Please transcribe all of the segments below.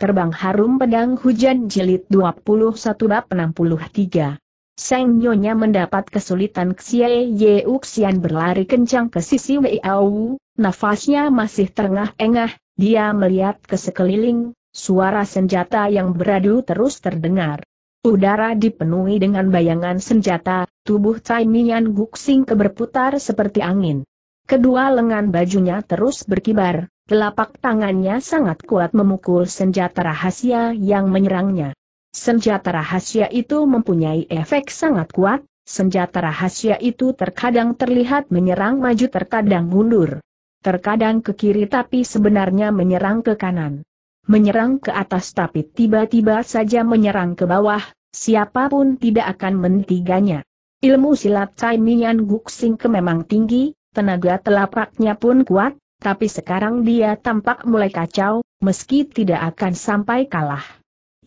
Terbang Harum Pedang Hujan Jilid 21 Bab 63 Seng Nyonya mendapat kesulitan Xie Ye Uxian berlari kencang ke sisi Wei Au, nafasnya masih terengah-engah, dia melihat ke sekeliling, suara senjata yang beradu terus terdengar. Udara dipenuhi dengan bayangan senjata, tubuh Cai Mian Guxing keberputar seperti angin. Kedua lengan bajunya terus berkibar, Telapak tangannya sangat kuat memukul senjata rahasia yang menyerangnya. Senjata rahasia itu mempunyai efek sangat kuat, senjata rahasia itu terkadang terlihat menyerang maju terkadang mundur. Terkadang ke kiri tapi sebenarnya menyerang ke kanan. Menyerang ke atas tapi tiba-tiba saja menyerang ke bawah, siapa pun tidak akan mentiganya. Ilmu silat Cai Minyan Guxing memang tinggi, tenaga telapaknya pun kuat, tapi sekarang dia tampak mulai kacau, meski tidak akan sampai kalah.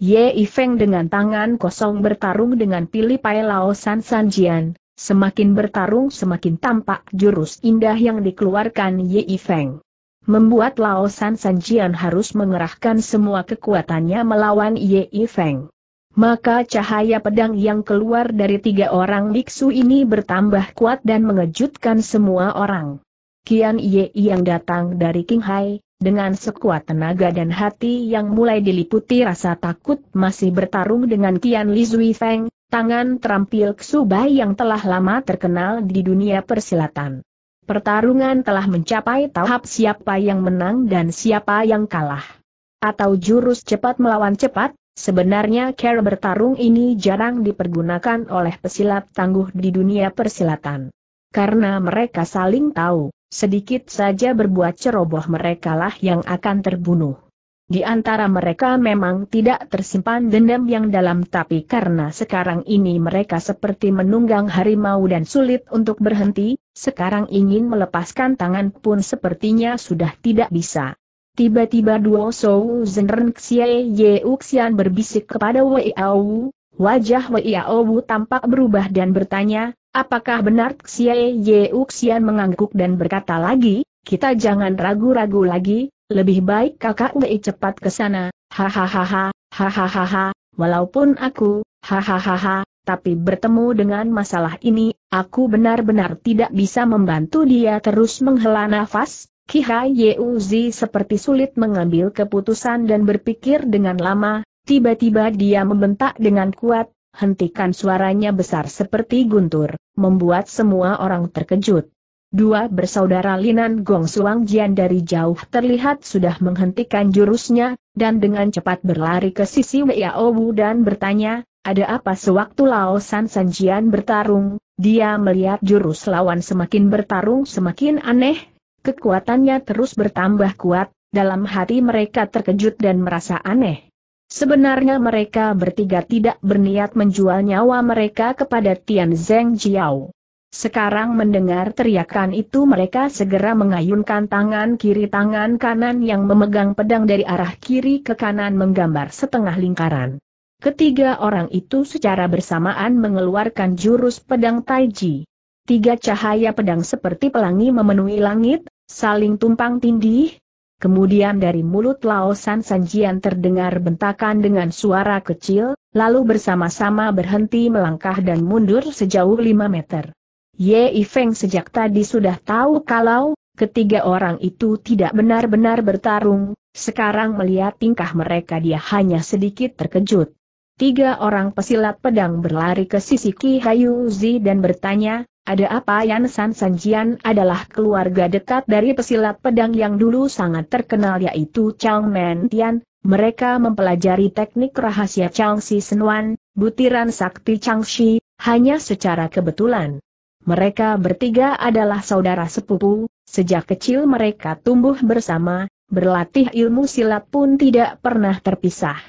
Ye Ifeng dengan tangan kosong bertarung dengan pilih Pai Lao San Sanjian, semakin bertarung semakin tampak jurus indah yang dikeluarkan Ye Ifeng. Membuat Lao San Sanjian harus mengerahkan semua kekuatannya melawan Ye Ifeng. Maka cahaya pedang yang keluar dari tiga orang biksu ini bertambah kuat dan mengejutkan semua orang. Kian Ye yang datang dari Qinghai, dengan sekuat tenaga dan hati yang mulai diliputi rasa takut masih bertarung dengan Kian Li Zui Feng, tangan terampil Ksubai yang telah lama terkenal di dunia persilatan. Pertarungan telah mencapai tahap siapa yang menang dan siapa yang kalah. Atau jurus cepat melawan cepat, sebenarnya cara bertarung ini jarang dipergunakan oleh pesilat tangguh di dunia persilatan. Karena mereka saling tahu, sedikit saja berbuat ceroboh merekalah yang akan terbunuh. Di antara mereka memang tidak tersimpan dendam yang dalam tapi karena sekarang ini mereka seperti menunggang harimau dan sulit untuk berhenti, sekarang ingin melepaskan tangan pun sepertinya sudah tidak bisa. Tiba-tiba Duo Shou Zenren Xie Ye Uxian berbisik kepada Wei Au, wajah Wei Au tampak berubah dan bertanya, Apakah benar Xie Ye Uxian mengangguk dan berkata lagi, kita jangan ragu-ragu lagi, lebih baik kakak Wei cepat ke sana, hahaha, hahaha, walaupun aku, hahaha, tapi bertemu dengan masalah ini, aku benar-benar tidak bisa membantu dia terus menghela nafas, Kihai Yeuzi seperti sulit mengambil keputusan dan berpikir dengan lama, tiba-tiba dia membentak dengan kuat, hentikan suaranya besar seperti guntur, membuat semua orang terkejut. Dua bersaudara Linan Gong Suang Jian dari jauh terlihat sudah menghentikan jurusnya, dan dengan cepat berlari ke sisi Yao Wu dan bertanya, ada apa sewaktu Lao San Sanjian bertarung, dia melihat jurus lawan semakin bertarung semakin aneh, kekuatannya terus bertambah kuat, dalam hati mereka terkejut dan merasa aneh. Sebenarnya mereka bertiga tidak berniat menjual nyawa mereka kepada Tian Zeng Jiao. Sekarang mendengar teriakan itu mereka segera mengayunkan tangan kiri tangan kanan yang memegang pedang dari arah kiri ke kanan menggambar setengah lingkaran. Ketiga orang itu secara bersamaan mengeluarkan jurus pedang Taiji. Tiga cahaya pedang seperti pelangi memenuhi langit, saling tumpang tindih, Kemudian dari mulut Lao San Sanjian terdengar bentakan dengan suara kecil, lalu bersama-sama berhenti melangkah dan mundur sejauh lima meter. Ye Feng sejak tadi sudah tahu kalau, ketiga orang itu tidak benar-benar bertarung, sekarang melihat tingkah mereka dia hanya sedikit terkejut. Tiga orang pesilat pedang berlari ke sisi Ki Hayu Zi dan bertanya, ada apa Yan San Sanjian adalah keluarga dekat dari pesilat pedang yang dulu sangat terkenal yaitu Chang Men Tian, mereka mempelajari teknik rahasia Chang Si Senwan, butiran sakti Chang Shi, hanya secara kebetulan. Mereka bertiga adalah saudara sepupu, sejak kecil mereka tumbuh bersama, berlatih ilmu silat pun tidak pernah terpisah.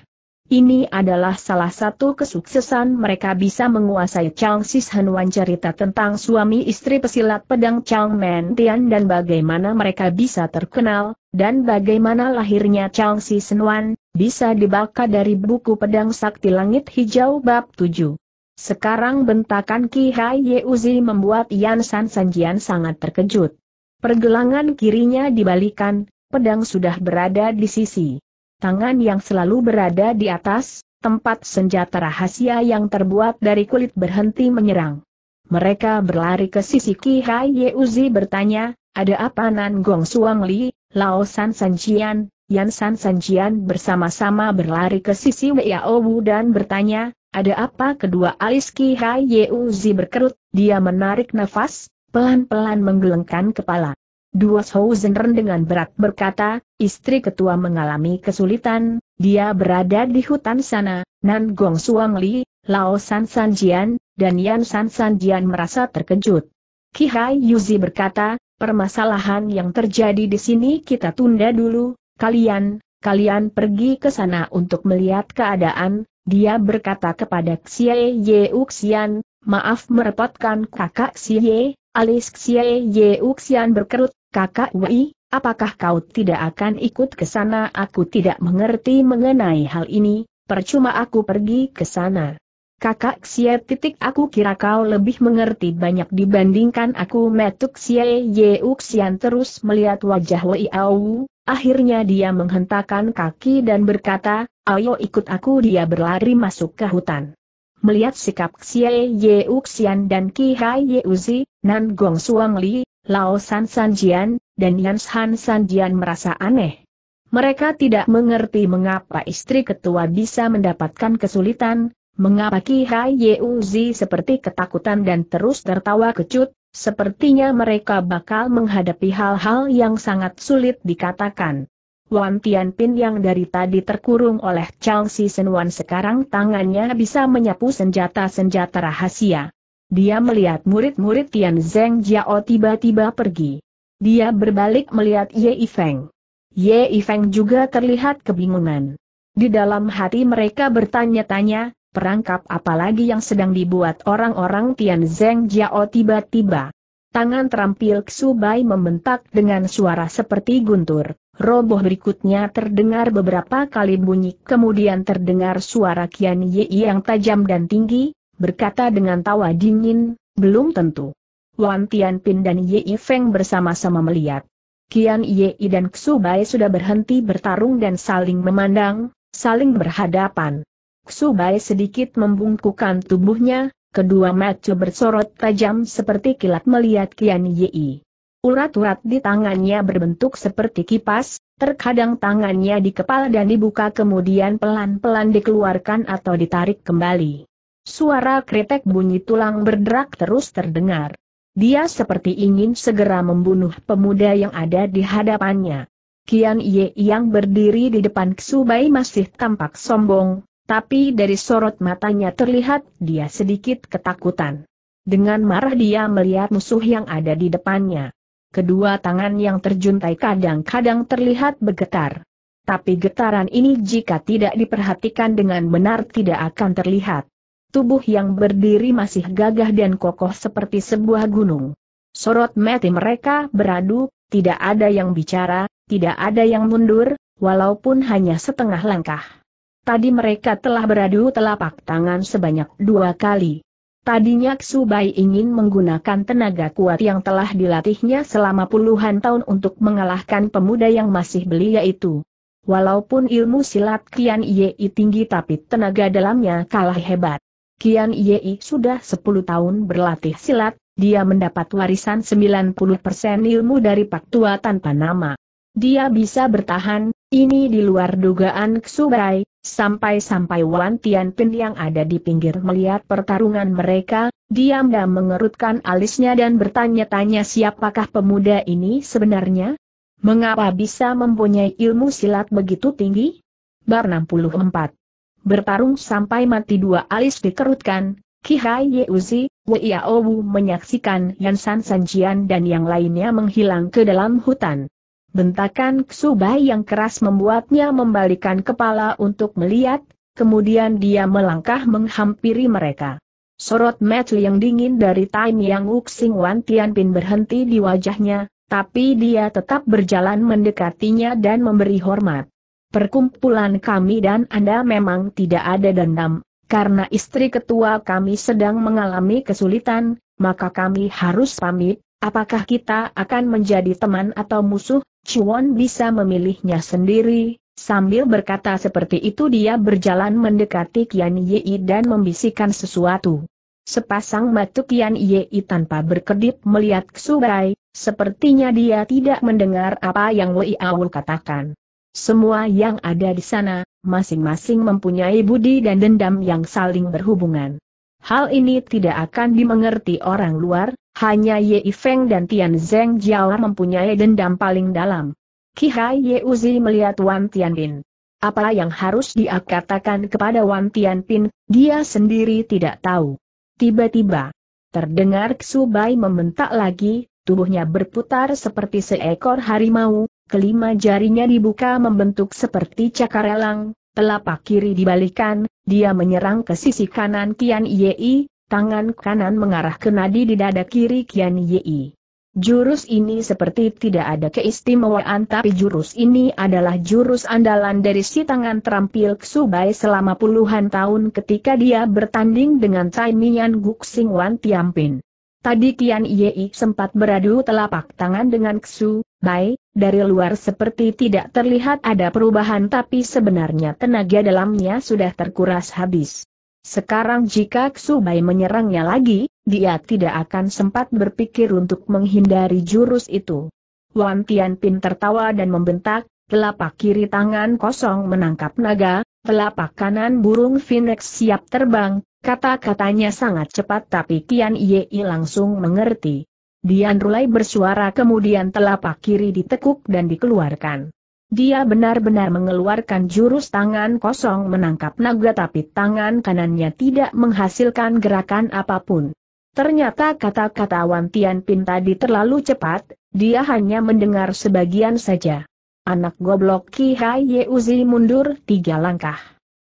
Ini adalah salah satu kesuksesan mereka bisa menguasai Chang Sis Hanwan cerita tentang suami istri pesilat pedang Chang Men Tian dan bagaimana mereka bisa terkenal, dan bagaimana lahirnya Chang Sis Hanwan, bisa dibaca dari buku pedang sakti langit hijau bab 7. Sekarang bentakan Ki Hai Yeuzi membuat Yan San Sanjian sangat terkejut. Pergelangan kirinya dibalikan, pedang sudah berada di sisi tangan yang selalu berada di atas, tempat senjata rahasia yang terbuat dari kulit berhenti menyerang. Mereka berlari ke sisi Ki Hai Yeuzi bertanya, ada apa Nan Gong Suang Li, Lao San Sanjian, Yan San Sanjian bersama-sama berlari ke sisi Wei Wu dan bertanya, ada apa kedua alis Ki Hai Yeuzi berkerut, dia menarik nafas, pelan-pelan menggelengkan kepala. Dua Souzenren dengan berat berkata, istri ketua mengalami kesulitan, dia berada di hutan sana, Nan Gong Suang Li, Lao San Sanjian, dan Yan San Sanjian merasa terkejut. Ki Hai Yuzi berkata, permasalahan yang terjadi di sini kita tunda dulu, kalian, kalian pergi ke sana untuk melihat keadaan, dia berkata kepada Xie Ye Uxian, maaf merepotkan kakak Xie, alis Xie Ye Uxian berkerut, Kakak Wei, apakah kau tidak akan ikut ke sana? Aku tidak mengerti mengenai hal ini, percuma aku pergi ke sana. Kakak Xie titik aku kira kau lebih mengerti banyak dibandingkan aku metuk Xie Ye Uxian terus melihat wajah Wei Au, akhirnya dia menghentakkan kaki dan berkata, ayo ikut aku dia berlari masuk ke hutan. Melihat sikap Xie Ye Uxian dan Ki Hai Ye Uzi, Nan Gong Suang Li, Lao San Sanjian, dan Yan San Sanjian merasa aneh. Mereka tidak mengerti mengapa istri ketua bisa mendapatkan kesulitan, mengapa Ki Hai Yeuzi seperti ketakutan dan terus tertawa kecut, sepertinya mereka bakal menghadapi hal-hal yang sangat sulit dikatakan. Wan Tianpin yang dari tadi terkurung oleh Chang Si Senwan sekarang tangannya bisa menyapu senjata-senjata rahasia. Dia melihat murid-murid Tian Zeng Jiao tiba-tiba pergi. Dia berbalik melihat Ye Feng. Ye Feng juga terlihat kebingungan. Di dalam hati mereka bertanya-tanya, perangkap apa lagi yang sedang dibuat orang-orang Tian Zeng Jiao tiba-tiba. Tangan terampil Ksubai membentak dengan suara seperti guntur. Roboh berikutnya terdengar beberapa kali bunyi kemudian terdengar suara Kian Ye yang tajam dan tinggi, berkata dengan tawa dingin, belum tentu. Wan Tianpin dan Ye Feng bersama-sama melihat. Kian Ye dan Ksubai sudah berhenti bertarung dan saling memandang, saling berhadapan. Ksubai sedikit membungkukan tubuhnya, kedua mata bersorot tajam seperti kilat melihat Kian Ye. Urat-urat di tangannya berbentuk seperti kipas, terkadang tangannya di kepala dan dibuka kemudian pelan-pelan dikeluarkan atau ditarik kembali. Suara kretek bunyi tulang berderak terus terdengar. Dia seperti ingin segera membunuh pemuda yang ada di hadapannya. Kian Ye yang berdiri di depan Ksubai masih tampak sombong, tapi dari sorot matanya terlihat dia sedikit ketakutan. Dengan marah dia melihat musuh yang ada di depannya. Kedua tangan yang terjuntai kadang-kadang terlihat bergetar. Tapi getaran ini jika tidak diperhatikan dengan benar tidak akan terlihat tubuh yang berdiri masih gagah dan kokoh seperti sebuah gunung. Sorot mati mereka beradu, tidak ada yang bicara, tidak ada yang mundur, walaupun hanya setengah langkah. Tadi mereka telah beradu telapak tangan sebanyak dua kali. Tadinya Ksubai ingin menggunakan tenaga kuat yang telah dilatihnya selama puluhan tahun untuk mengalahkan pemuda yang masih belia itu. Walaupun ilmu silat Kian Yei tinggi tapi tenaga dalamnya kalah hebat. Kian Yei sudah 10 tahun berlatih silat, dia mendapat warisan 90% ilmu dari Pak Tua tanpa nama. Dia bisa bertahan, ini di luar dugaan Ksubai, sampai-sampai Wan Tianpin yang ada di pinggir melihat pertarungan mereka, diam-diam mengerutkan alisnya dan bertanya-tanya siapakah pemuda ini sebenarnya? Mengapa bisa mempunyai ilmu silat begitu tinggi? Bar 64 bertarung sampai mati dua alis dikerutkan, Ki Hai Yeuzi, Wei Wu menyaksikan Yan San Sanjian dan yang lainnya menghilang ke dalam hutan. Bentakan Ksubai yang keras membuatnya membalikan kepala untuk melihat, kemudian dia melangkah menghampiri mereka. Sorot mata yang dingin dari Time Yang Uxing Wan Tianpin berhenti di wajahnya, tapi dia tetap berjalan mendekatinya dan memberi hormat perkumpulan kami dan Anda memang tidak ada dendam, karena istri ketua kami sedang mengalami kesulitan, maka kami harus pamit, apakah kita akan menjadi teman atau musuh, Chuan bisa memilihnya sendiri, Sambil berkata seperti itu dia berjalan mendekati Kian Yi dan membisikkan sesuatu. Sepasang mata Kian Yi tanpa berkedip melihat Ksubai, sepertinya dia tidak mendengar apa yang Wei Aul katakan. Semua yang ada di sana, masing-masing mempunyai budi dan dendam yang saling berhubungan. Hal ini tidak akan dimengerti orang luar, hanya Ye Feng dan Tian Zeng Jiao mempunyai dendam paling dalam. Kihai Ye Uzi melihat Wan Tianpin. Apa yang harus dia katakan kepada Wan Tianpin, dia sendiri tidak tahu. Tiba-tiba, terdengar Ksubai membentak lagi, tubuhnya berputar seperti seekor harimau, kelima jarinya dibuka membentuk seperti cakar elang, telapak kiri dibalikan, dia menyerang ke sisi kanan Kian Yei, tangan kanan mengarah ke nadi di dada kiri Kian Yei. Jurus ini seperti tidak ada keistimewaan tapi jurus ini adalah jurus andalan dari si tangan terampil Ksubai selama puluhan tahun ketika dia bertanding dengan Cai Mian Guxing Wan Tiampin. Tadi Kian Yei sempat beradu telapak tangan dengan Ksu, Bai, dari luar seperti tidak terlihat ada perubahan tapi sebenarnya tenaga dalamnya sudah terkuras habis. Sekarang jika Ksubai menyerangnya lagi, dia tidak akan sempat berpikir untuk menghindari jurus itu. Wan Tianpin tertawa dan membentak, telapak kiri tangan kosong menangkap naga, telapak kanan burung phoenix siap terbang, kata-katanya sangat cepat tapi Kian Yei langsung mengerti. Dian Rulai bersuara kemudian telapak kiri ditekuk dan dikeluarkan. Dia benar-benar mengeluarkan jurus tangan kosong menangkap naga tapi tangan kanannya tidak menghasilkan gerakan apa pun. Ternyata kata-kata Wan Tianpin tadi terlalu cepat, dia hanya mendengar sebagian saja. Anak goblok Ki Hai Ye Uzi mundur tiga langkah.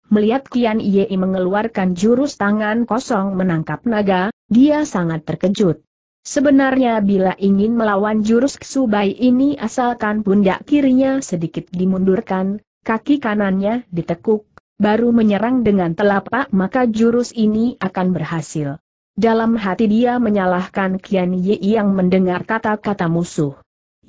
Melihat Kian Ye mengeluarkan jurus tangan kosong menangkap naga, dia sangat terkejut. Sebenarnya bila ingin melawan jurus Ksubai ini asalkan pundak kirinya sedikit dimundurkan, kaki kanannya ditekuk, baru menyerang dengan telapak maka jurus ini akan berhasil. Dalam hati dia menyalahkan Kian Yi yang mendengar kata-kata musuh.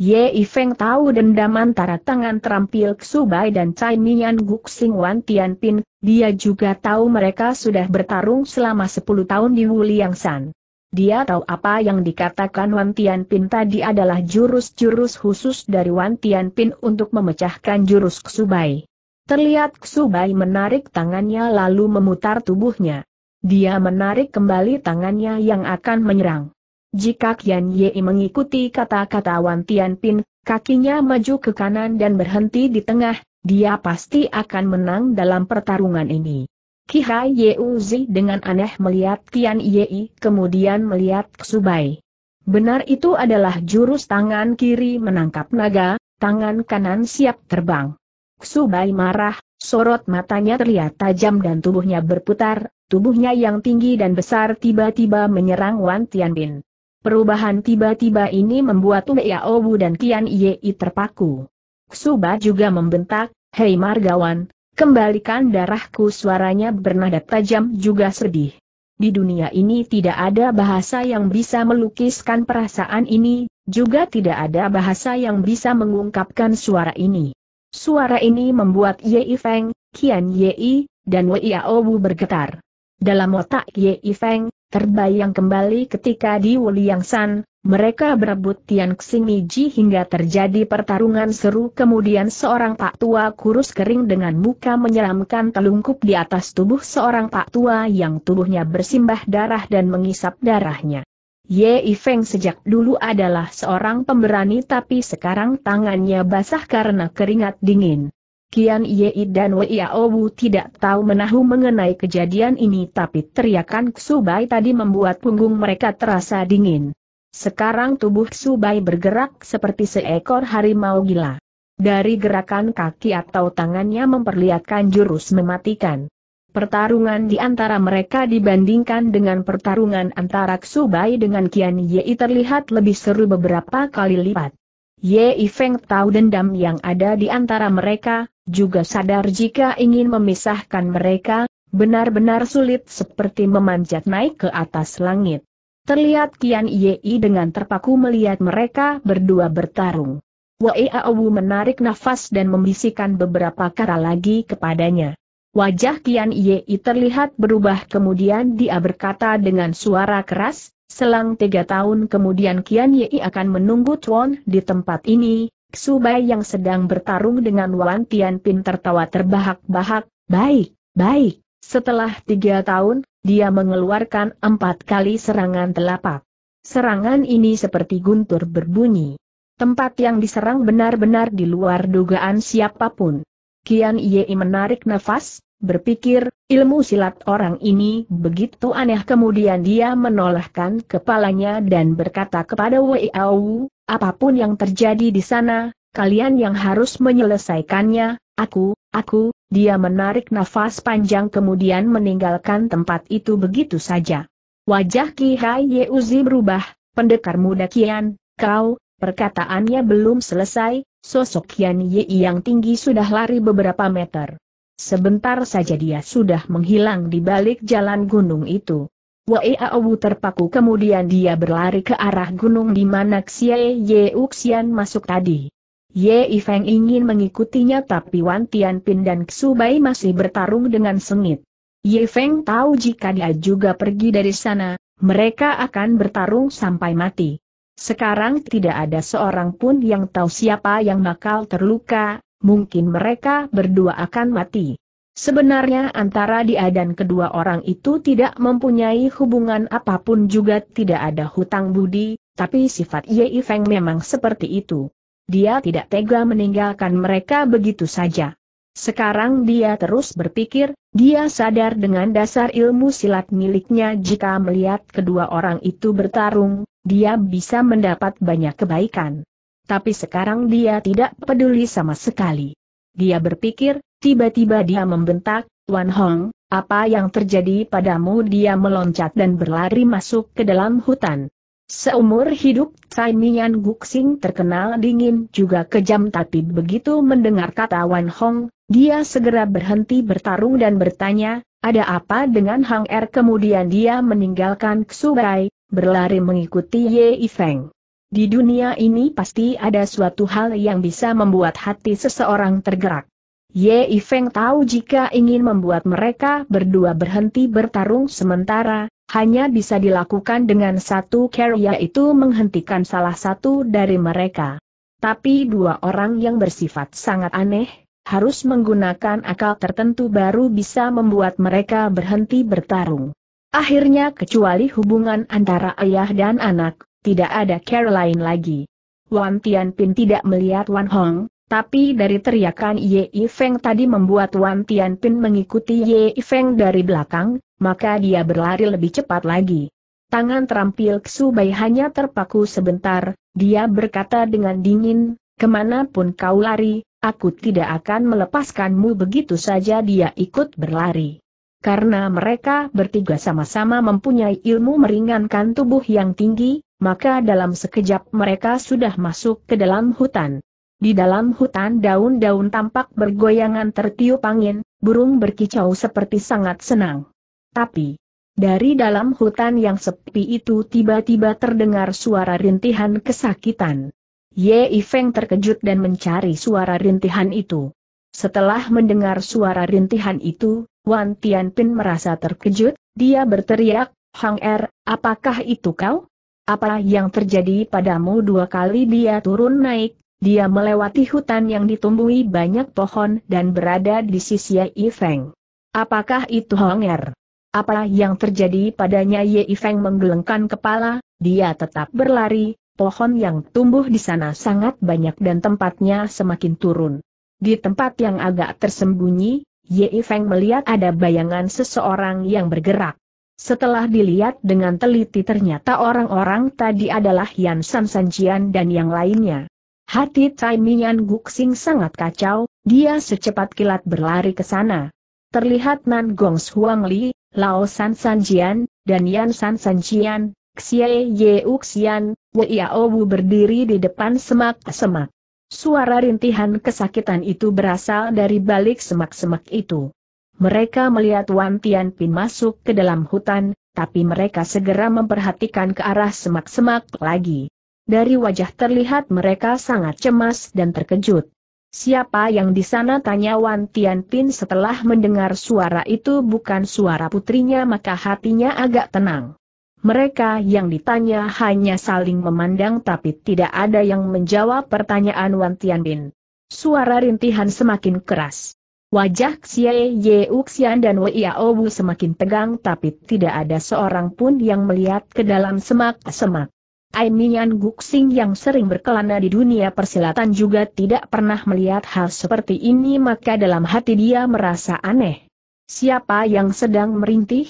Ye Feng tahu dendam antara tangan terampil Ksubai dan Cai Mian Guxing Wan Tianpin, dia juga tahu mereka sudah bertarung selama 10 tahun di Wuliangsan. Dia tahu apa yang dikatakan Wan Tianpin tadi adalah jurus-jurus khusus dari Wan Tianpin untuk memecahkan jurus Ksubai. Terlihat Ksubai menarik tangannya lalu memutar tubuhnya. Dia menarik kembali tangannya yang akan menyerang. Jika Kian Ye mengikuti kata-kata Wan Tianpin, kakinya maju ke kanan dan berhenti di tengah, dia pasti akan menang dalam pertarungan ini. Kihai Yeuzi dengan aneh melihat Tian Yei kemudian melihat Ksubai. Benar itu adalah jurus tangan kiri menangkap naga, tangan kanan siap terbang. Ksubai marah, sorot matanya terlihat tajam dan tubuhnya berputar, tubuhnya yang tinggi dan besar tiba-tiba menyerang Wan Tianbin. Perubahan tiba-tiba ini membuat Wei Obu dan Tian Yei terpaku. Ksuba juga membentak, Hei Margawan, Kembalikan darahku suaranya bernada tajam juga sedih. Di dunia ini tidak ada bahasa yang bisa melukiskan perasaan ini, juga tidak ada bahasa yang bisa mengungkapkan suara ini. Suara ini membuat Ye Feng, Kian Ye, dan Wei Aobu bergetar. Dalam otak Ye Feng, terbayang kembali ketika di Wuliangsan, mereka berebut Tian Ji hingga terjadi pertarungan seru kemudian seorang pak tua kurus kering dengan muka menyeramkan telungkup di atas tubuh seorang pak tua yang tubuhnya bersimbah darah dan mengisap darahnya. Ye Feng sejak dulu adalah seorang pemberani tapi sekarang tangannya basah karena keringat dingin. Kian Ye dan Wei Aobu tidak tahu menahu mengenai kejadian ini tapi teriakan Ksubai tadi membuat punggung mereka terasa dingin. Sekarang tubuh Subai bergerak seperti seekor harimau gila. Dari gerakan kaki atau tangannya memperlihatkan jurus mematikan. Pertarungan di antara mereka dibandingkan dengan pertarungan antara Subai dengan Kian Yei terlihat lebih seru beberapa kali lipat. Ye Feng tahu dendam yang ada di antara mereka, juga sadar jika ingin memisahkan mereka, benar-benar sulit seperti memanjat naik ke atas langit. Terlihat Kian Yei dengan terpaku melihat mereka berdua bertarung. Wei Aowu menarik nafas dan membisikkan beberapa kata lagi kepadanya. Wajah Kian Yei terlihat berubah kemudian dia berkata dengan suara keras, selang tiga tahun kemudian Kian Yei akan menunggu Tuan di tempat ini, Subai yang sedang bertarung dengan Wan Tian Pin tertawa terbahak-bahak, baik, baik, setelah tiga tahun, dia mengeluarkan empat kali serangan telapak. Serangan ini seperti guntur berbunyi. Tempat yang diserang benar-benar di luar dugaan siapa pun. Kian Ye menarik nafas, berpikir, ilmu silat orang ini begitu aneh. Kemudian dia menolehkan kepalanya dan berkata kepada Wei Au, apa pun yang terjadi di sana, kalian yang harus menyelesaikannya, aku, aku, dia menarik nafas panjang kemudian meninggalkan tempat itu begitu saja. Wajah Ki Hai Yeuzi berubah, pendekar muda Kian, kau, Perkataannya belum selesai, sosok Kian Yi yang tinggi sudah lari beberapa meter. Sebentar saja dia sudah menghilang di balik jalan gunung itu. Wei Aowu terpaku kemudian dia berlari ke arah gunung di mana Xie Ye Uxian masuk tadi. Ye Feng ingin mengikutinya tapi Wan Tianpin dan Xu Bai masih bertarung dengan sengit. Ye Feng tahu jika dia juga pergi dari sana, mereka akan bertarung sampai mati. Sekarang tidak ada seorang pun yang tahu siapa yang bakal terluka, mungkin mereka berdua akan mati. Sebenarnya antara dia dan kedua orang itu tidak mempunyai hubungan apa pun juga tidak ada hutang budi, tapi sifat Ye Feng memang seperti itu. Dia tidak tega meninggalkan mereka begitu saja. Sekarang dia terus berpikir, dia sadar dengan dasar ilmu silat miliknya jika melihat kedua orang itu bertarung, dia bisa mendapat banyak kebaikan. Tapi sekarang dia tidak peduli sama sekali. Dia berpikir, tiba-tiba dia membentak, Wan Hong, apa yang terjadi padamu dia meloncat dan berlari masuk ke dalam hutan. Seumur hidup, Tsai Mian Guxing terkenal dingin juga kejam tapi begitu mendengar kata Wan Hong, dia segera berhenti bertarung dan bertanya, ada apa dengan Hang Er kemudian dia meninggalkan Ksubai, berlari mengikuti Ye Feng. Di dunia ini pasti ada suatu hal yang bisa membuat hati seseorang tergerak. Ye Feng tahu jika ingin membuat mereka berdua berhenti bertarung sementara, hanya bisa dilakukan dengan satu cara yaitu menghentikan salah satu dari mereka. Tapi dua orang yang bersifat sangat aneh, harus menggunakan akal tertentu baru bisa membuat mereka berhenti bertarung. Akhirnya kecuali hubungan antara ayah dan anak, tidak ada Caroline lagi. Wan Tianpin tidak melihat Wan Hong, tapi dari teriakan Ye Feng tadi membuat Wan Tianpin mengikuti Ye Feng dari belakang, maka dia berlari lebih cepat lagi. Tangan terampil Bai hanya terpaku sebentar, dia berkata dengan dingin, ke mana pun kau lari, aku tidak akan melepaskanmu begitu saja dia ikut berlari. Karena mereka bertiga sama-sama mempunyai ilmu meringankan tubuh yang tinggi, maka dalam sekejap mereka sudah masuk ke dalam hutan. Di dalam hutan daun-daun tampak bergoyangan tertiup angin, burung berkicau seperti sangat senang. Tapi, dari dalam hutan yang sepi itu tiba-tiba terdengar suara rintihan kesakitan. Ye Feng terkejut dan mencari suara rintihan itu. Setelah mendengar suara rintihan itu, Wan Tianpin merasa terkejut, dia berteriak, Hang Er, apakah itu kau? Apa yang terjadi padamu dua kali dia turun naik, dia melewati hutan yang ditumbuhi banyak pohon dan berada di sisi Ye Feng. Apakah itu Hang Er? Apa yang terjadi padanya Ye Feng menggelengkan kepala, dia tetap berlari, pohon yang tumbuh di sana sangat banyak dan tempatnya semakin turun. Di tempat yang agak tersembunyi, Ye Feng melihat ada bayangan seseorang yang bergerak. Setelah dilihat dengan teliti ternyata orang-orang tadi adalah Yan San Sanjian dan yang lainnya. Hati Tsai Minyan Guxing sangat kacau, dia secepat kilat berlari ke sana. Terlihat Nan Gong Huang Li, Lao San Sanjian, dan Yan San Sanjian, Xie Ye Uxian, Wei Wu berdiri di depan semak-semak. Suara rintihan kesakitan itu berasal dari balik semak-semak itu. Mereka melihat Wan Tianpin masuk ke dalam hutan, tapi mereka segera memperhatikan ke arah semak-semak lagi. Dari wajah terlihat mereka sangat cemas dan terkejut. Siapa yang di sana tanya Wan Tianpin setelah mendengar suara itu bukan suara putrinya maka hatinya agak tenang. Mereka yang ditanya hanya saling memandang tapi tidak ada yang menjawab pertanyaan Wan Tianpin. Suara rintihan semakin keras. Wajah Xie Ye Uxian dan Wei Wu semakin tegang tapi tidak ada seorang pun yang melihat ke dalam semak-semak. Aimian Guxing yang sering berkelana di dunia persilatan juga tidak pernah melihat hal seperti ini maka dalam hati dia merasa aneh. Siapa yang sedang merintih?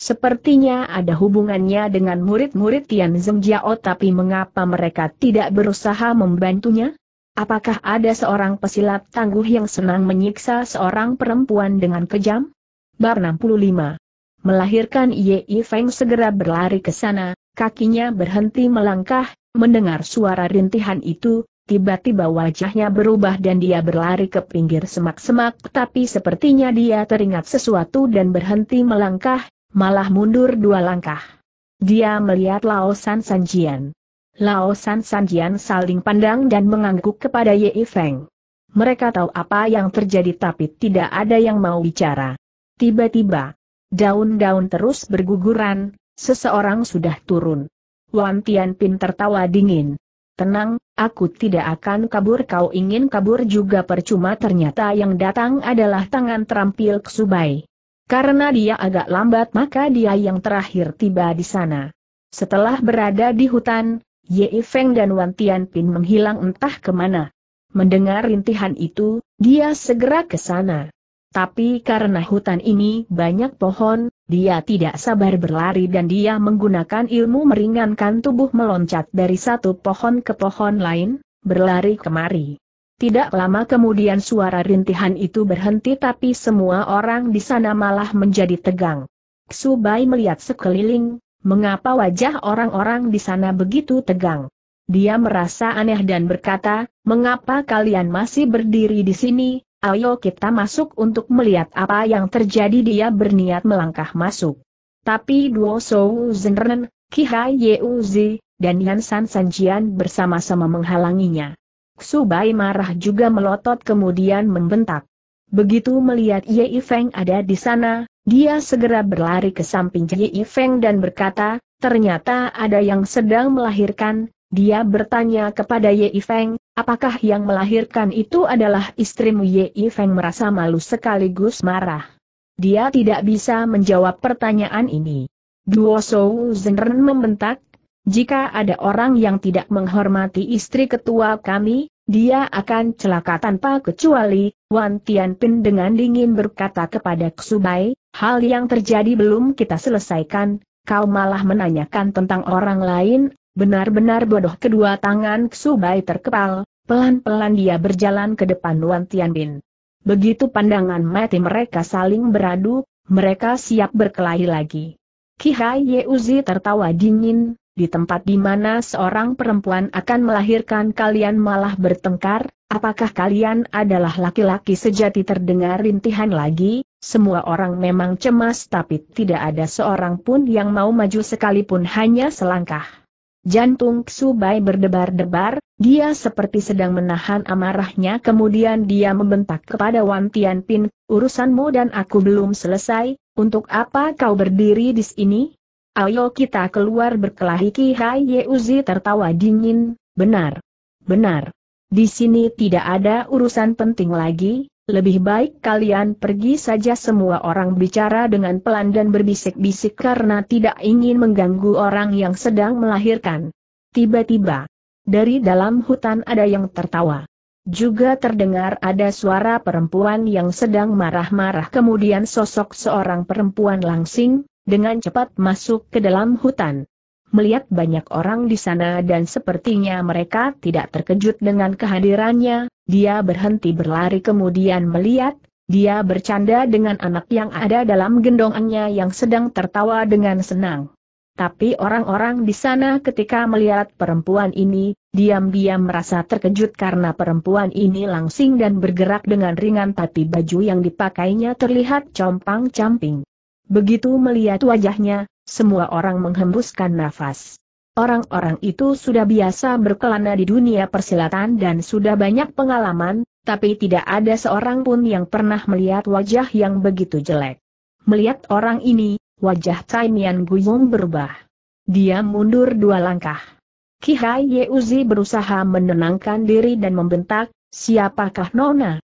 Sepertinya ada hubungannya dengan murid-murid Tian Zhengjiao tapi mengapa mereka tidak berusaha membantunya? Apakah ada seorang pesilat tangguh yang senang menyiksa seorang perempuan dengan kejam? Bar 65 Melahirkan Ye Feng segera berlari ke sana, kakinya berhenti melangkah, mendengar suara rintihan itu, tiba-tiba wajahnya berubah dan dia berlari ke pinggir semak-semak tapi sepertinya dia teringat sesuatu dan berhenti melangkah, malah mundur dua langkah. Dia melihat Lao San Sanjian. Lao San Sanjian saling pandang dan mengangguk kepada Ye Feng. Mereka tahu apa yang terjadi tapi tidak ada yang mau bicara. Tiba-tiba, daun-daun terus berguguran, seseorang sudah turun. Wan Tianpin tertawa dingin. Tenang, aku tidak akan kabur kau ingin kabur juga percuma ternyata yang datang adalah tangan terampil Ksubai. Karena dia agak lambat maka dia yang terakhir tiba di sana. Setelah berada di hutan, Ye Feng dan Wan Tianpin menghilang entah ke mana. Mendengar rintihan itu, dia segera ke sana. Tapi karena hutan ini banyak pohon, dia tidak sabar berlari dan dia menggunakan ilmu meringankan tubuh meloncat dari satu pohon ke pohon lain, berlari kemari. Tidak lama kemudian suara rintihan itu berhenti tapi semua orang di sana malah menjadi tegang. Subai melihat sekeliling, mengapa wajah orang-orang di sana begitu tegang. Dia merasa aneh dan berkata, mengapa kalian masih berdiri di sini, ayo kita masuk untuk melihat apa yang terjadi dia berniat melangkah masuk. Tapi Duo Shou Zhenren, Kihai Yeuzi, dan Yan San Sanjian bersama-sama menghalanginya. Subai marah juga melotot kemudian membentak. Begitu melihat Ye Feng ada di sana, dia segera berlari ke samping Ye Feng dan berkata, ternyata ada yang sedang melahirkan, dia bertanya kepada Ye Feng, apakah yang melahirkan itu adalah istrimu Ye Feng merasa malu sekaligus marah. Dia tidak bisa menjawab pertanyaan ini. Duo Shou Zhenren membentak, jika ada orang yang tidak menghormati istri ketua kami, dia akan celaka tanpa kecuali, Wan Tianpin dengan dingin berkata kepada Ksubai, hal yang terjadi belum kita selesaikan, kau malah menanyakan tentang orang lain, Benar-benar bodoh kedua tangan Ksubai terkepal, pelan-pelan dia berjalan ke depan Wan Tianbin. Begitu pandangan mati mereka saling beradu, mereka siap berkelahi lagi. Kihai Yeuzi tertawa dingin, di tempat di mana seorang perempuan akan melahirkan kalian malah bertengkar, apakah kalian adalah laki-laki sejati? Terdengar rintihan lagi, semua orang memang cemas tapi tidak ada seorang pun yang mau maju sekalipun hanya selangkah. Jantung Ksubai berdebar-debar, dia seperti sedang menahan amarahnya kemudian dia membentak kepada Wan Tianpin, urusanmu dan aku belum selesai, untuk apa kau berdiri di sini? Ayo kita keluar berkelahi Ki Hai Yeuzi tertawa dingin, benar. Benar. Di sini tidak ada urusan penting lagi, lebih baik kalian pergi saja semua orang bicara dengan pelan dan berbisik-bisik karena tidak ingin mengganggu orang yang sedang melahirkan. Tiba-tiba, dari dalam hutan ada yang tertawa. Juga terdengar ada suara perempuan yang sedang marah-marah kemudian sosok seorang perempuan langsing, dengan cepat masuk ke dalam hutan melihat banyak orang di sana dan sepertinya mereka tidak terkejut dengan kehadirannya, dia berhenti berlari kemudian melihat, dia bercanda dengan anak yang ada dalam gendongannya yang sedang tertawa dengan senang. Tapi orang-orang di sana ketika melihat perempuan ini, diam-diam merasa terkejut karena perempuan ini langsing dan bergerak dengan ringan tapi baju yang dipakainya terlihat compang-camping. Begitu melihat wajahnya, semua orang menghembuskan nafas. Orang-orang itu sudah biasa berkelana di dunia persilatan dan sudah banyak pengalaman, tapi tidak ada seorang pun yang pernah melihat wajah yang begitu jelek. Melihat orang ini, wajah Cai Mian Guyong berubah. Dia mundur dua langkah. Kihai Yeuzi berusaha menenangkan diri dan membentak, siapakah Nona?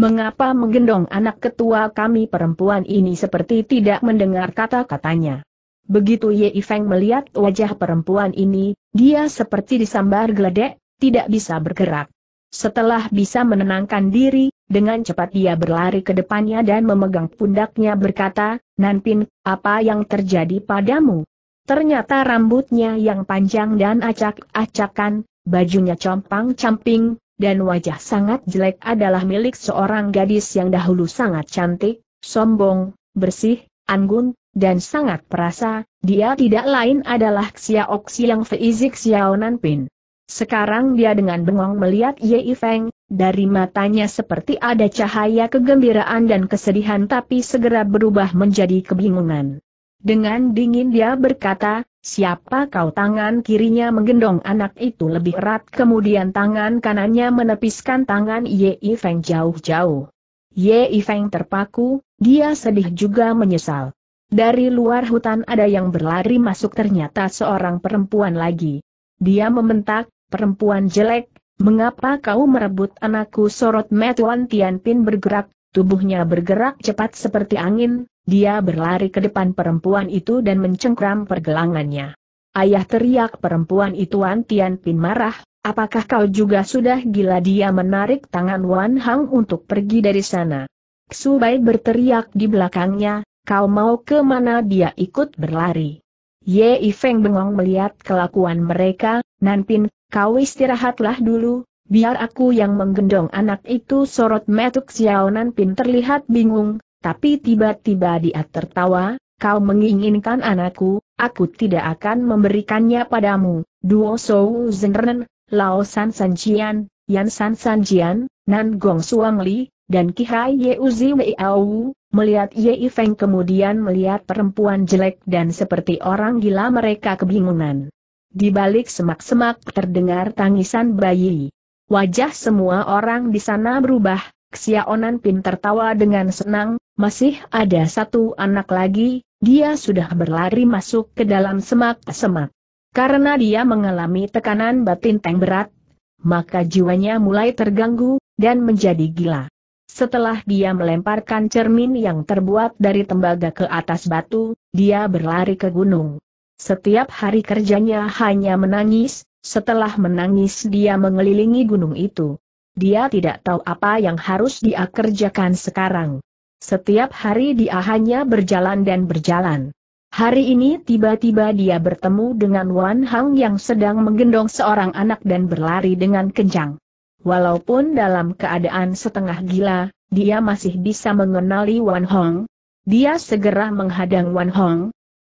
Mengapa menggendong anak ketua kami perempuan ini seperti tidak mendengar kata-katanya? Begitu Ye Feng melihat wajah perempuan ini, dia seperti disambar geledek, tidak bisa bergerak. Setelah bisa menenangkan diri, dengan cepat dia berlari ke depannya dan memegang pundaknya berkata, Nanpin, apa yang terjadi padamu? Ternyata rambutnya yang panjang dan acak-acakan, bajunya compang-camping, dan wajah sangat jelek adalah milik seorang gadis yang dahulu sangat cantik, sombong, bersih, anggun, dan sangat perasa, dia tidak lain adalah Xiao yang Feizik Xiao Nanpin. Sekarang dia dengan bengong melihat Ye Feng, dari matanya seperti ada cahaya kegembiraan dan kesedihan tapi segera berubah menjadi kebingungan. Dengan dingin dia berkata, siapa kau tangan kirinya menggendong anak itu lebih erat kemudian tangan kanannya menepiskan tangan Ye Feng jauh-jauh. Ye Feng terpaku, dia sedih juga menyesal. Dari luar hutan ada yang berlari masuk ternyata seorang perempuan lagi. Dia membentak, perempuan jelek, mengapa kau merebut anakku sorot Metuan Tianpin bergerak, tubuhnya bergerak cepat seperti angin, dia berlari ke depan perempuan itu dan mencengkram pergelangannya. Ayah teriak perempuan itu Wan Tianpin marah, apakah kau juga sudah gila dia menarik tangan Wan Hang untuk pergi dari sana. Subai berteriak di belakangnya, kau mau ke mana dia ikut berlari. Ye Feng bengong melihat kelakuan mereka, Nanpin, kau istirahatlah dulu, biar aku yang menggendong anak itu sorot metuk Xiao Nanpin terlihat bingung, tapi tiba-tiba dia tertawa, kau menginginkan anakku, aku tidak akan memberikannya padamu, Duo Shou Zhenren, Lao San Sanjian, Yan San Sanjian, Nan Gong Suang Li, dan Kihai Ye Uzi Wei Au, Melihat Ye Feng kemudian melihat perempuan jelek dan seperti orang gila mereka kebingungan. Di balik semak-semak terdengar tangisan bayi. Wajah semua orang di sana berubah, Xiaonan Pin tertawa dengan senang, masih ada satu anak lagi, dia sudah berlari masuk ke dalam semak-semak. Karena dia mengalami tekanan batin yang berat, maka jiwanya mulai terganggu, dan menjadi gila. Setelah dia melemparkan cermin yang terbuat dari tembaga ke atas batu, dia berlari ke gunung. Setiap hari kerjanya hanya menangis, setelah menangis dia mengelilingi gunung itu. Dia tidak tahu apa yang harus dia kerjakan sekarang. Setiap hari dia hanya berjalan dan berjalan. Hari ini tiba-tiba dia bertemu dengan Wan Hang yang sedang menggendong seorang anak dan berlari dengan kencang. Walaupun dalam keadaan setengah gila, dia masih bisa mengenali Wan Hong. Dia segera menghadang Wan Hong.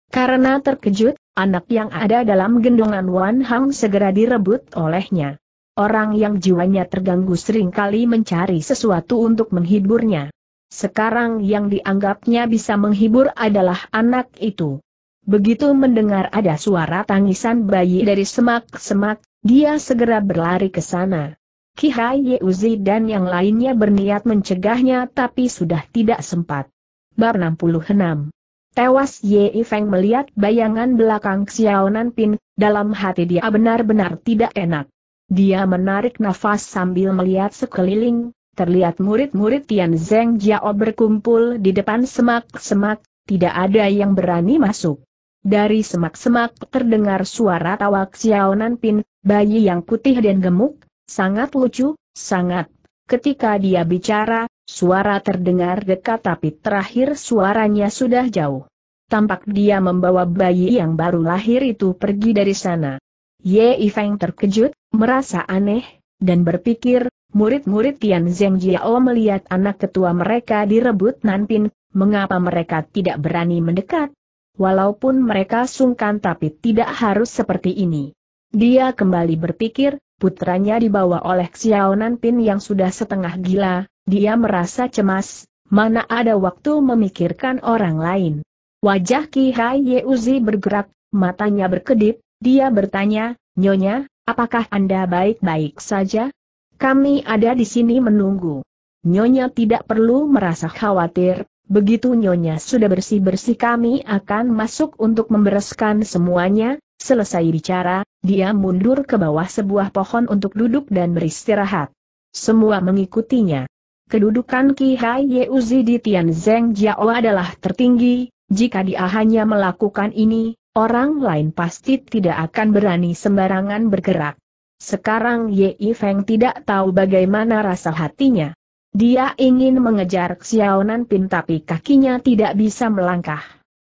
Karena terkejut, anak yang ada dalam gendongan Wan Hong segera direbut olehnya. Orang yang jiwanya terganggu sering kali mencari sesuatu untuk menghiburnya. Sekarang yang dianggapnya bisa menghibur adalah anak itu. Begitu mendengar ada suara tangisan bayi dari semak-semak, dia segera berlari ke sana. Kihai Yeuzi dan yang lainnya berniat mencegahnya tapi sudah tidak sempat. Bar 66 Tewas Ye Feng melihat bayangan belakang Xiao Nanpin, dalam hati dia benar-benar tidak enak. Dia menarik nafas sambil melihat sekeliling, terlihat murid-murid Tian Zeng Jiao berkumpul di depan semak-semak, tidak ada yang berani masuk. Dari semak-semak terdengar suara tawa Xiao Nanpin, bayi yang putih dan gemuk, Sangat lucu, sangat. Ketika dia bicara, suara terdengar dekat tapi terakhir suaranya sudah jauh. Tampak dia membawa bayi yang baru lahir itu pergi dari sana. Ye Feng terkejut, merasa aneh, dan berpikir, murid-murid Tian Zeng Jiao melihat anak ketua mereka direbut Nanpin, mengapa mereka tidak berani mendekat? Walaupun mereka sungkan tapi tidak harus seperti ini. Dia kembali berpikir, putranya dibawa oleh Xiao Nanpin yang sudah setengah gila, dia merasa cemas, mana ada waktu memikirkan orang lain. Wajah Ki Hai Yeuzi bergerak, matanya berkedip, Dia bertanya, Nyonya, apakah Anda baik-baik saja? Kami ada di sini menunggu. Nyonya tidak perlu merasa khawatir, begitu Nyonya sudah bersih-bersih kami akan masuk untuk membereskan semuanya, selesai bicara, dia mundur ke bawah sebuah pohon untuk duduk dan beristirahat. Semua mengikutinya. Kedudukan Ki Hai Yeuzi di Tianzeng Jiao adalah tertinggi, jika dia hanya melakukan ini, orang lain pasti tidak akan berani sembarangan bergerak. Sekarang Ye Feng tidak tahu bagaimana rasa hatinya. Dia ingin mengejar Xiao Nanpin tapi kakinya tidak bisa melangkah.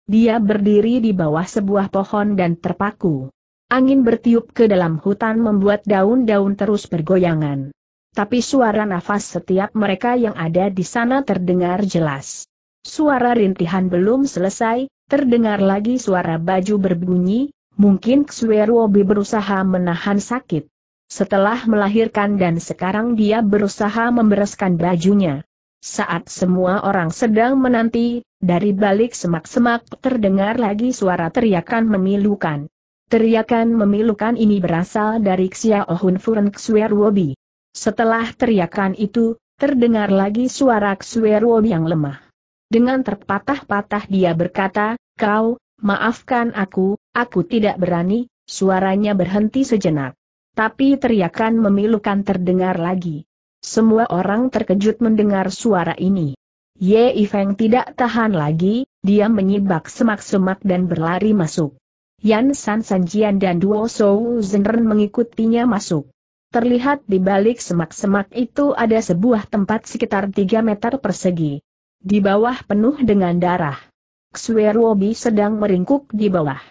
Dia berdiri di bawah sebuah pohon dan terpaku. Angin bertiup ke dalam hutan membuat daun-daun terus bergoyangan. Tapi suara nafas setiap mereka yang ada di sana terdengar jelas. Suara rintihan belum selesai, terdengar lagi suara baju berbunyi, mungkin Xwerobi berusaha menahan sakit setelah melahirkan dan sekarang dia berusaha membereskan bajunya. Saat semua orang sedang menanti, dari balik semak-semak terdengar lagi suara teriakan memilukan. Teriakan memilukan ini berasal dari Xia Ohun Furen Xwerwobi. Setelah teriakan itu, terdengar lagi suara Xwerwobi yang lemah. Dengan terpatah-patah dia berkata, kau, maafkan aku, aku tidak berani, suaranya berhenti sejenak. Tapi teriakan memilukan terdengar lagi. Semua orang terkejut mendengar suara ini. Ye Feng tidak tahan lagi, dia menyibak semak-semak dan berlari masuk. Yan San Sanjian dan Duo Shou Zhenren mengikutinya masuk. Terlihat di balik semak-semak itu ada sebuah tempat sekitar 3 meter persegi. Di bawah penuh dengan darah. Xueruobi sedang meringkuk di bawah.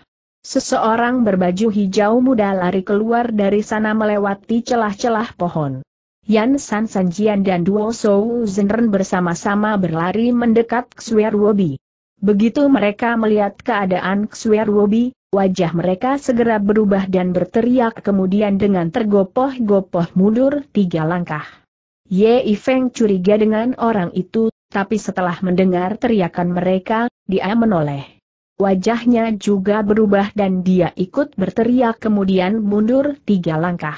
Seseorang berbaju hijau muda lari keluar dari sana melewati celah-celah pohon. Yan San Sanjian dan Duo Shou Zhenren bersama-sama berlari mendekat Xuerwobi. Begitu mereka melihat keadaan Xuerwobi, wajah mereka segera berubah dan berteriak kemudian dengan tergopoh-gopoh mundur tiga langkah. Ye Feng curiga dengan orang itu, tapi setelah mendengar teriakan mereka, dia menoleh. Wajahnya juga berubah dan dia ikut berteriak kemudian mundur tiga langkah.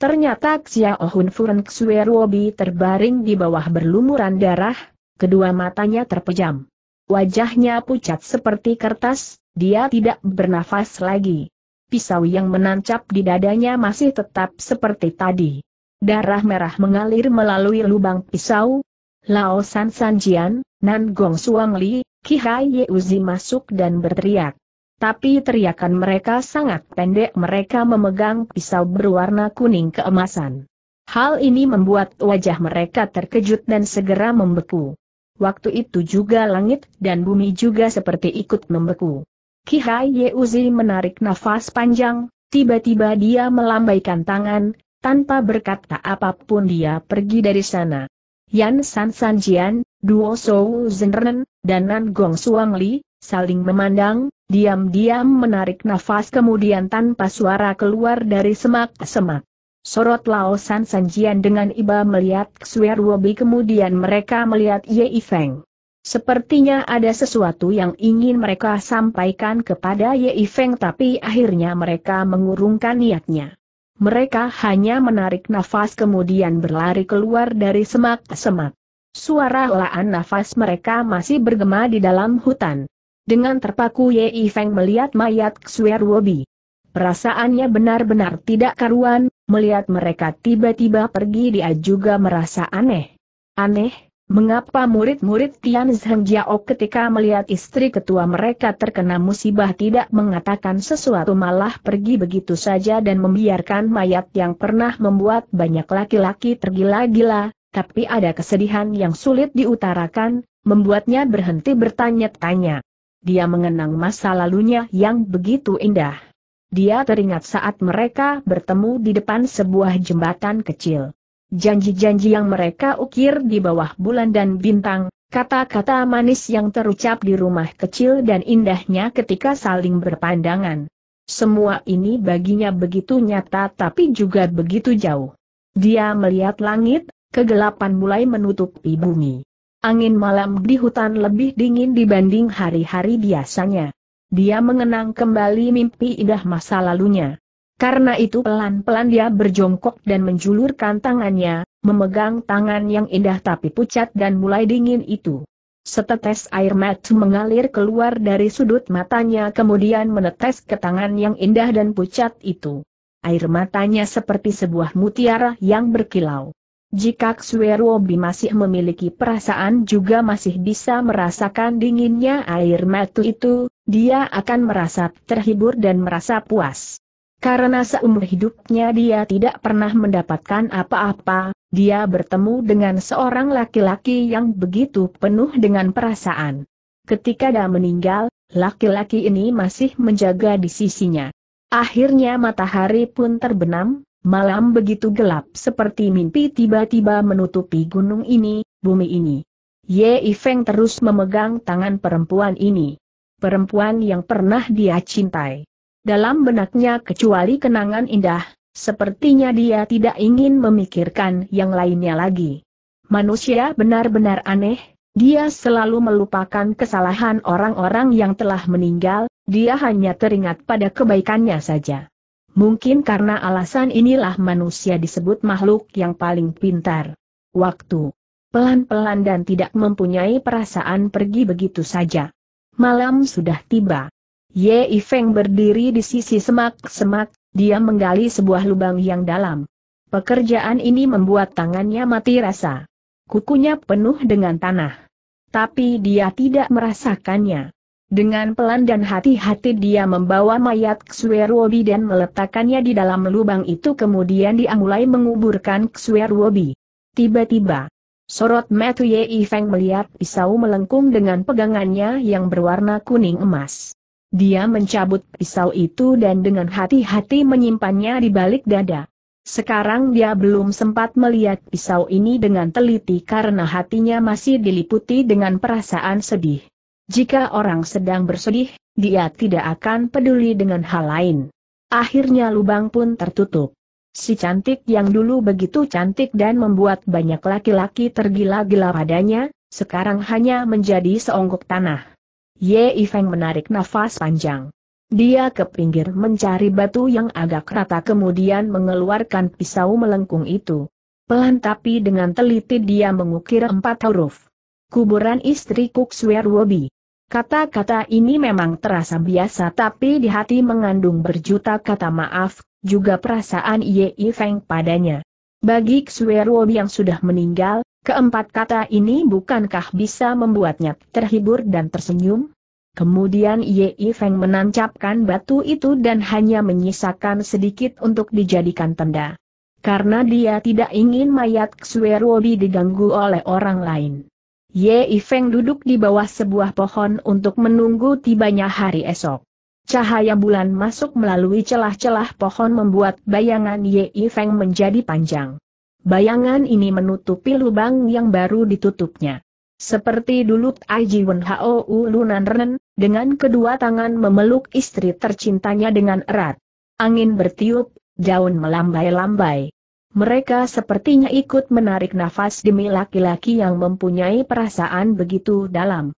Ternyata Xia Ohun Furen Xueruobi terbaring di bawah berlumuran darah, kedua matanya terpejam. Wajahnya pucat seperti kertas, dia tidak bernafas lagi. Pisau yang menancap di dadanya masih tetap seperti tadi. Darah merah mengalir melalui lubang pisau. Lao San Sanjian, Nan Gong Suang Li, Ki Hai Uzi masuk dan berteriak. Tapi teriakan mereka sangat pendek mereka memegang pisau berwarna kuning keemasan. Hal ini membuat wajah mereka terkejut dan segera membeku. Waktu itu juga langit dan bumi juga seperti ikut membeku. Ki Hai Uzi menarik nafas panjang, tiba-tiba dia melambaikan tangan, tanpa berkata apa pun dia pergi dari sana. Yan San Sanjian, Duo Shou Zhenren, dan Nan Gong Suang Li, saling memandang, diam-diam menarik nafas kemudian tanpa suara keluar dari semak-semak. Sorot Lao San Sanjian dengan iba melihat Xuer Wobi kemudian mereka melihat Ye Feng. Sepertinya ada sesuatu yang ingin mereka sampaikan kepada Ye Feng tapi akhirnya mereka mengurungkan niatnya. Mereka hanya menarik nafas kemudian berlari keluar dari semak-semak. Suara helaan nafas mereka masih bergema di dalam hutan. Dengan terpaku Ye Feng melihat mayat Xuer Wobi. Perasaannya benar-benar tidak karuan, melihat mereka tiba-tiba pergi dia juga merasa aneh. Aneh, mengapa murid-murid Tian Zheng Jiao ketika melihat istri ketua mereka terkena musibah tidak mengatakan sesuatu malah pergi begitu saja dan membiarkan mayat yang pernah membuat banyak laki-laki tergila-gila, tapi ada kesedihan yang sulit diutarakan, membuatnya berhenti bertanya-tanya. Dia mengenang masa lalunya yang begitu indah. Dia teringat saat mereka bertemu di depan sebuah jembatan kecil. Janji-janji yang mereka ukir di bawah bulan dan bintang, kata-kata manis yang terucap di rumah kecil dan indahnya ketika saling berpandangan. Semua ini baginya begitu nyata tapi juga begitu jauh. Dia melihat langit, kegelapan mulai menutupi bumi. Angin malam di hutan lebih dingin dibanding hari-hari biasanya. dia mengenang kembali mimpi indah masa lalunya. Karena itu pelan-pelan dia berjongkok dan menjulurkan tangannya, memegang tangan yang indah tapi pucat dan mulai dingin itu. Setetes air mata mengalir keluar dari sudut matanya kemudian menetes ke tangan yang indah dan pucat itu. Air matanya seperti sebuah mutiara yang berkilau. Jika Xwerobi masih memiliki perasaan juga masih bisa merasakan dinginnya air mata itu, dia akan merasa terhibur dan merasa puas. Karena seumur hidupnya dia tidak pernah mendapatkan apa-apa, dia bertemu dengan seorang laki-laki yang begitu penuh dengan perasaan. Ketika dia meninggal, laki-laki ini masih menjaga di sisinya. Akhirnya matahari pun terbenam, malam begitu gelap seperti mimpi tiba-tiba menutupi gunung ini, bumi ini. Ye Ifeng terus memegang tangan perempuan ini. Perempuan yang pernah dia cintai. Dalam benaknya kecuali kenangan indah, sepertinya dia tidak ingin memikirkan yang lainnya lagi. Manusia benar-benar aneh, dia selalu melupakan kesalahan orang-orang yang telah meninggal, dia hanya teringat pada kebaikannya saja. Mungkin karena alasan inilah manusia disebut makhluk yang paling pintar. Waktu pelan-pelan dan tidak mempunyai perasaan pergi begitu saja. Malam sudah tiba. Ye Ifeng berdiri di sisi semak-semak, dia menggali sebuah lubang yang dalam. Pekerjaan ini membuat tangannya mati rasa. Kukunya penuh dengan tanah. Tapi dia tidak merasakannya. Dengan pelan dan hati-hati dia membawa mayat Xwerobi dan meletakkannya di dalam lubang itu kemudian dia mulai menguburkan Xwerobi. Tiba-tiba, sorot Matthew Ye Ifeng melihat pisau melengkung dengan pegangannya yang berwarna kuning emas. Dia mencabut pisau itu dan dengan hati-hati menyimpannya di balik dada. Sekarang dia belum sempat melihat pisau ini dengan teliti karena hatinya masih diliputi dengan perasaan sedih. Jika orang sedang bersedih, dia tidak akan peduli dengan hal lain. Akhirnya lubang pun tertutup. Si cantik yang dulu begitu cantik dan membuat banyak laki-laki tergila-gila padanya, sekarang hanya menjadi seonggok tanah. Ye Ifeng menarik nafas panjang. Dia ke pinggir mencari batu yang agak rata kemudian mengeluarkan pisau melengkung itu. Pelan tapi dengan teliti dia mengukir empat huruf. Kuburan istri Kuk Wobi. Kata-kata ini memang terasa biasa tapi di hati mengandung berjuta kata maaf, juga perasaan Ye Ifeng padanya. Bagi Wobi yang sudah meninggal, Keempat kata ini bukankah bisa membuatnya terhibur dan tersenyum? Kemudian Ye Feng menancapkan batu itu dan hanya menyisakan sedikit untuk dijadikan tanda. Karena dia tidak ingin mayat Xwerobi diganggu oleh orang lain. Ye Feng duduk di bawah sebuah pohon untuk menunggu tibanya hari esok. Cahaya bulan masuk melalui celah-celah pohon membuat bayangan Ye Feng menjadi panjang. Bayangan ini menutupi lubang yang baru ditutupnya. Seperti dulu Aji Wen Hou Lunan Ren, dengan kedua tangan memeluk istri tercintanya dengan erat. Angin bertiup, daun melambai-lambai. Mereka sepertinya ikut menarik nafas demi laki-laki yang mempunyai perasaan begitu dalam.